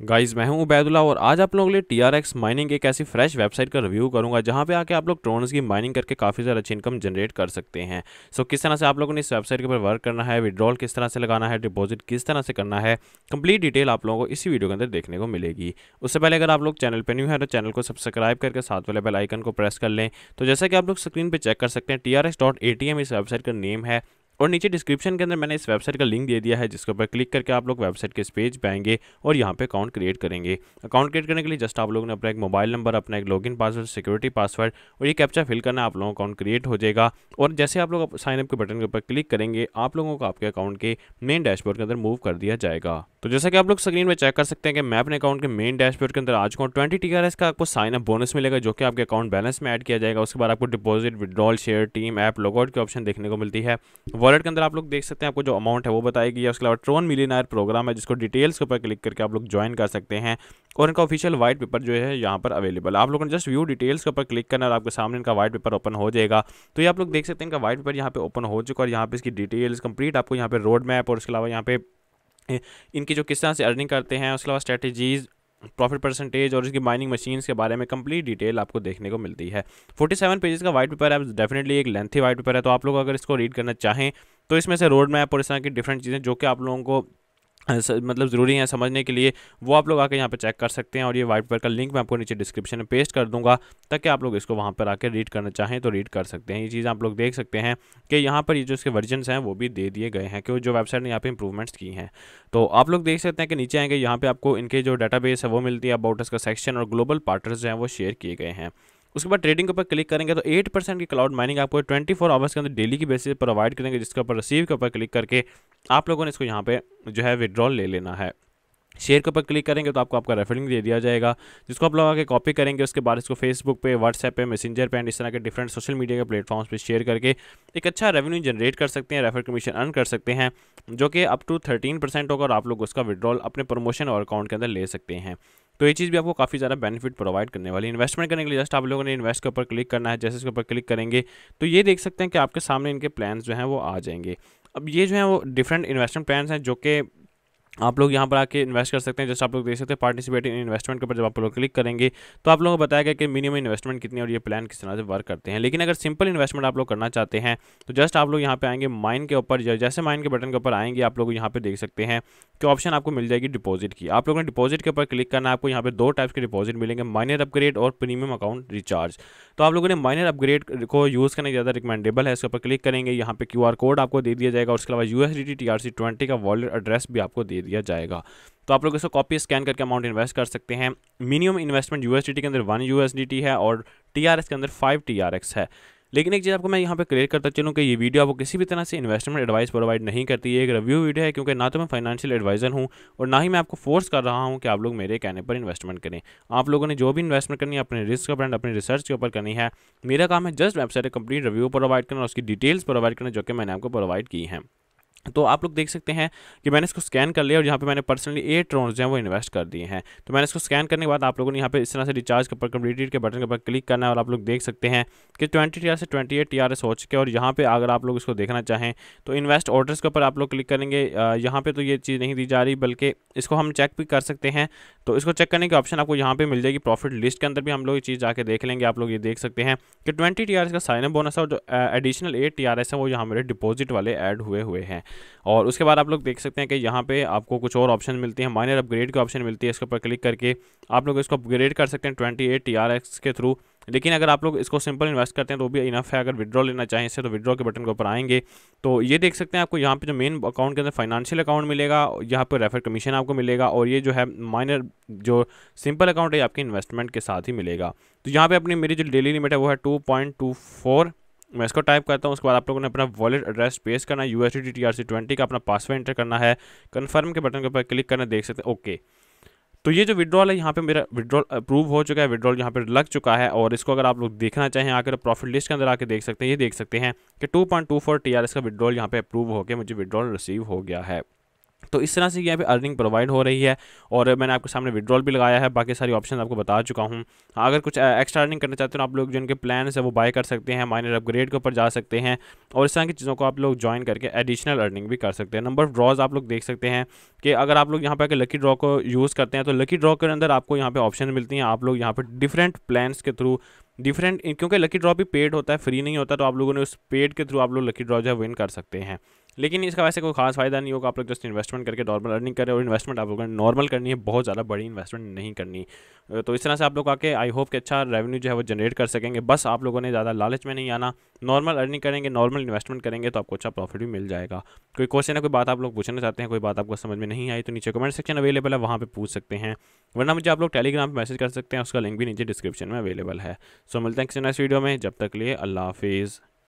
Guys मैं हूँ उबैदुल्ला और आज आप लोगों के लिए टी आर एक्स माइनिंग एक ऐसी फ्रेश वेबसाइट का रिव्यू करूँगा जहाँ पे आके आप लोग ट्रोन्स की माइनिंग करके काफ़ी ज़्यादा अच्छी इनकम जनरेट कर सकते हैं। सो so, किस तरह से आप लोगों ने इस वेबसाइट के ऊपर वर्क करना है विड्रॉल किस तरह से लगाना है डिपॉजिट किस तरह से करना है कंप्लीट डिटेल आप लोगों को इसी वीडियो के अंदर देखने को मिलेगी। उससे पहले अगर आप लोग चैनल पर न्यू है तो चैनल को सब्सक्राइब करके साथ वाले बेल आइकन को प्रेस कर लें। तो जैसा कि आप लोग स्क्रीन पर चेक कर सकते हैं टी इस वेबसाइट का नेम है। और नीचे डिस्क्रिप्शन के अंदर मैंने इस वेबसाइट का लिंक दे दिया है, जिसके ऊपर क्लिक करके आप लोग वेबसाइट के इस पेज पाएँगे आएँगे और यहाँ पे अकाउंट क्रिएट करेंगे। अकाउंट क्रिएट करने के लिए जस्ट आप लोगों ने अपना एक मोबाइल नंबर अपना एक लॉगिन पासवर्ड सिक्योरिटी पासवर्ड और ये कैप्चा फिल करना आप लोगों का अकाउंट क्रिएट हो जाएगा। और जैसे आप लोग साइनअप के बटन के ऊपर क्लिक करेंगे, आप लोगों को आपके अकाउंट के मेन डैशबोर्ड के अंदर मूव कर दिया जाएगा। तो जैसा कि आप लोग स्क्रीन में चेक कर सकते हैं कि मैं अपने अकाउंट के मेन डैशबोर्ड के अंदर आ चुका हूँ ट्वेंटी टी आर एस का आपको साइन अप बोनस मिलेगा, जो कि आपके अकाउंट बैलेंस में ऐड किया जाएगा। उसके बाद आपको deposit withdrawal share team app logout की ऑप्शन देखने को मिलती है। वॉलेट के अंदर आप लोग देख सकते हैं, आपको जो अमाउंट है वो बताएगी उसके अलावा ट्रोन मिलीनायर प्रोग्राम है, जिसको डिटेल्स के ऊपर क्लिक करके आप लोग ज्वाइन कर सकते हैं। और इनका ऑफिशियल व्हाइट पेपर जो है, यहाँ पर अवेलेबल आप लोगों ने जस्ट व्यू डिटेल्स के ऊपर क्लिक करना और आपके सामने इनका व्हाइट पेपर ओपन हो जाएगा। तो ये आप लोग देख सकते हैं इनका व्हाइट पेपर यहाँ पे ओपन हो चुका है और यहाँ पे इसकी डिटेल्स कंप्लीट आपको यहाँ पे रोड मैप और उसके अलावा यहाँ पे इनकी जो किस तरह से अर्निंग करते हैं, उसके अलावा स्ट्रेटजीज़ प्रॉफिट परसेंटेज और इसकी माइनिंग मशीन्स के बारे में कंप्लीट डिटेल आपको देखने को मिलती है। 47 पेजेस का वाइट पेपर है डेफिनेटली एक लेंथी वाइट पेपर है तो आप लोग अगर इसको रीड करना चाहें तो इसमें से रोड मैप और इस तरह की डिफरेंट चीज़ें जो कि आप लोगों को मतलब ज़रूरी है समझने के लिए, वो आप लोग आके यहाँ पे चेक कर सकते हैं और ये वाइट पेपर का लिंक मैं आपको नीचे डिस्क्रिप्शन में पेस्ट कर दूँगा, ताकि आप लोग इसको वहाँ पर आके रीड करना चाहें तो रीड कर सकते हैं। ये चीज़ आप लोग देख सकते हैं कि यहाँ पर ये जो इसके वर्जन हैं, वो भी दे दिए गए हैं, क्योंकि जो वेबसाइट ने यहाँ पर इंप्रूवमेंट्स की हैं। तो आप लोग देख सकते हैं कि नीचे आएँगे, यहाँ पर आपको इनके जो डाटा है, वो मिलती है अबाउट का सेक्शन और ग्लोबल पार्टनर्स जो हैं, वो शेयर किए गए हैं। उसके बाद ट्रेडिंग के ऊपर क्लिक करेंगे तो एट परसेंट की क्लाउड माइनिंग आपको ट्वेंटी फोर आवर्स के अंदर डेली की बेसिस पर प्रोवाइड करेंगे, जिसके ऊपर रिसीव के ऊपर क्लिक करके आप लोगों ने इसको यहाँ पे जो है विड्रॉल ले लेना है। शेयर के ऊपर क्लिक करेंगे तो आपको आपका रेफरिंग दे दिया जाएगा, जिसको आप लोग आगे कॉपी करेंगे, उसके बाद इसको फेसबुक पे व्हाट्सएप पे मैसेंजर पे एंड इस तरह के डिफरेंट सोशल मीडिया के प्लेटफॉर्म्स पे शेयर करके एक अच्छा रेवेन्यू जनरेट कर सकते हैं रेफर कमीशन अर्न कर सकते हैं, जो कि अप टू थर्टीन परसेंट होगा और आप लोग उसका विड्रॉल अपने प्रमोशन और अकाउंट के अंदर ले सकते हैं। तो ये चीज़ भी आपको काफ़ी ज़्यादा बेनिफिट प्रोवाइड करने वाली है। इन्वेस्टमेंट करने के लिए जस्ट आप लोगों ने इन्वेस्ट के ऊपर क्लिक करना है, जैसे इसके ऊपर क्लिक करेंगे तो ये देख सकते हैं कि आपके सामने इनके प्लान्स जो हैं वो आ जाएँगे। अब ये जो है वो डिफरेंट इन्वेस्टमेंट प्लान्स हैं जो कि आप लोग यहाँ पर आके इन्वेस्ट कर सकते हैं, जैसे आप लोग देख सकते हैं पार्टिसिपेट इन इन्वेस्टमेंट के ऊपर जब आप लोग क्लिक करेंगे तो आप लोगों को बताया गया कि मिनिमम इन्वेस्टमेंट कितनी और ये प्लान किस तरह से वर्क करते हैं। लेकिन अगर सिंपल इन्वेस्टमेंट आप लोग करना चाहते हैं तो जस्ट आप लोग यहाँ पे आएँगे माइन के ऊपर जैसे माइन के बटन के ऊपर आएँगे, आप लोग यहाँ पे देख सकते हैं कि ऑप्शन आपको मिल जाएगी डिपॉजिट की। आप लोगों ने डिपॉजिट के ऊपर क्लिक करना है, आपको यहाँ पे दो टाइप्स के डिपॉजिट मिलेंगे माइनर अपग्रेड और प्रीमियम अकाउंट रिचार्ज तो आप लोगों ने माइनर अपग्रेड को यूज़ करने ज़्यादा रिकमेंडेबल है, इसके ऊपर क्लिक करेंगे, यहाँ पे क्यूआर कोड आपको दे दिया जाएगा उसके अलावा यू एस डी का वॉलेट एड्रेस भी आपको दे दिया जाएगा। तो आप लोग इसको कॉपी स्कैन करके अमाउंट इन्वेस्ट कर सकते हैं। मिनिमम इन्वेस्टमेंट यूएसडीटी के अंदर वन यू है और टी के अंदर फाइव टी है। लेकिन एक चीज़ आपको मैं यहाँ पे क्लियर करता चलूँ कि ये वीडियो आपको किसी भी तरह से इन्वेस्टमेंट एडवाइस प्रोवाइड नहीं करती। है एक रिव्यू वीडियो है क्योंकि ना तो मैं फाइनेंशियल एडवाइज़र हूँ और ना ही मैं आपको फोर्स कर रहा हूँ कि आप लोग मेरे कहने पर इन्वेस्टमेंट करें। आप लोगों ने जो भी इन्वेस्टमेंट करनी है, अपने रिस्क का ब्रांड अपने रिसर्च के ऊपर करनी है। मेरा काम है just website complete review provide करना उसकी डिटेल्स प्रोवाइड करना जो कि मैंने आपको प्रोवाइड की हैं। तो आप लोग देख सकते हैं कि मैंने इसको स्कैन कर लिया और यहाँ पे मैंने पर्सनली एट ट्रोन्स जो हैं वो इन्वेस्ट कर दिए हैं। तो मैंने इसको स्कैन करने के बाद आप लोगों ने यहाँ पे इस तरह से रिचार्ज के ऊपर कम्प्लीटेड के बटन के ऊपर क्लिक करना है और आप लोग देख सकते हैं कि ट्वेंटी टी से ट्वेंटी एट टी हो चुके और यहाँ पर अगर आप लोग इसको देखना चाहें तो इन्वेस्ट ऑर्डर्स के ऊपर आप लोग क्लिक करेंगे। यहाँ पर तो ये चीज़ नहीं दी जा रही बल्कि इसको हम चेक भी कर सकते हैं। तो इसको चेक करने की ऑप्शन आपको यहाँ पर मिल जाएगी। प्रॉफिट लिस्ट के अंदर भी हम लोग ये चीज़ जाके देख लेंगे। आप लोग ये देख सकते हैं कि ट्वेंटी टी का साइन बोनस और जो एडिशनल एट टी है वो यहाँ मेरे डिपॉजिट वाले ऐड हुए हुए हैं। और उसके बाद आप लोग देख सकते हैं कि यहाँ पे आपको कुछ और ऑप्शन मिलती हैं। माइनर अपग्रेड की ऑप्शन मिलती है, इसके ऊपर क्लिक करके आप लोग इसको अपग्रेड कर सकते हैं ट्वेंटी एट के थ्रू लेकिन अगर आप लोग इसको सिंपल इन्वेस्ट करते हैं तो भी इनफ है। अगर विड्रॉ लेना चाहें इससे तो विड्रॉ के बटन के ऊपर आएँगे। तो ये देख सकते हैं आपको यहाँ पे जो मेन अकाउंट के अंदर फाइनेंशियल अकाउंट मिलेगा, यहाँ पर रेफर कमीशन आपको मिलेगा और ये जो है माइनर जो सिंपल अकाउंट है आपके इन्वेस्टमेंट के साथ ही मिलेगा। तो यहाँ पर अपनी मेरी जो डेली लिमिट है, वो है टू मैं इसको टाइप करता हूँ, उसके बाद आप लोगों ने अपना वॉलेट एड्रेस पेश करना है यू एस टी का अपना पासवर्ड एंटर करना है कन्फर्म के बटन के ऊपर क्लिक करना, देख सकते हैं ओके तो ये जो विड्रॉल है, यहाँ पे मेरा विड्रॉल अप्रूव हो चुका है विड्रॉल यहाँ पे लग चुका है, और इसको अगर आप लोग देखना चाहें, आकर प्रॉफिट लिस्ट के अंदर आके देख सकते हैं, ये देख सकते हैं कि two point two four T R इसका विड्रॉल यहाँ पे अप्रूव होकर मुझे विड्रॉल रिसीव हो गया है। तो इस तरह से यहाँ पे अर्निंग प्रोवाइड हो रही है और मैंने आपके सामने विड्रॉल भी लगाया है, बाकी सारी ऑप्शन आपको बता चुका हूँ। अगर कुछ एक्स्ट्रा अर्निंग करना चाहते हो आप लोग जिनके प्लान है वो बाय कर सकते हैं माइनर अपग्रेड के ऊपर जा सकते हैं और इस तरह की चीज़ों को आप लोग ज्वाइन करके एडिशनल अर्निंग भी कर सकते हैं। नंबर ऑफ़ ड्रॉज आप लोग देख सकते हैं कि अगर आप लोग यहाँ पर लकी ड्रॉ को यूज़ करते हैं तो लकी ड्रॉ के अंदर आपको यहाँ पर ऑप्शन मिलती हैं। आप लोग यहाँ पर डिफरेंट प्लान्स के थ्रू डिफरेंट क्योंकि लकी ड्रॉ भी पेड होता है फ्री नहीं होता तो आप लोगों ने उस पेड के थ्रू आप लोग लकी ड्रॉ जो है विन कर सकते हैं। लेकिन इसका वैसे कोई खास फ़ायदा नहीं होगा। आप लोग जस्ट इन्वेस्टमेंट करके नॉर्मल अर्निंग करें और इन्वेस्टमेंट आप लोगों ने नॉर्मल करनी है, बहुत ज़्यादा बड़ी इन्वेस्टमेंट नहीं करनी। तो इस तरह से आप लोग आके आई होप कि अच्छा रेवेन्यू जो है वो जनरेट कर सकेंगे। बस आप लोगों ने ज़्यादा लालच में नहीं आना। नॉर्मल अर्निंग करेंगे नॉर्मल इन्वेस्टमेंट करेंगे तो आपको अच्छा प्रॉफिट भी मिल जाएगा। कोई क्वेश्चन है, कोई बात आप लोग पूछना चाहते हैं, कोई बात आपको समझ में नहीं आई तो नीचे कमेंट सेक्शन अवेलेबल है, वहाँ पर पूछ सकते हैं। वरना मुझे आप लोग टेलीग्राम पर मैसेज कर सकते हैं, उसका लिंक भी नीचे डिस्क्रिप्शन में अवेलेबल है। सो मिलते हैं किसी नेक्स्ट वीडियो में। जब तक लिए अल्लाह हाफिज़।